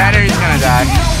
battery's gonna die.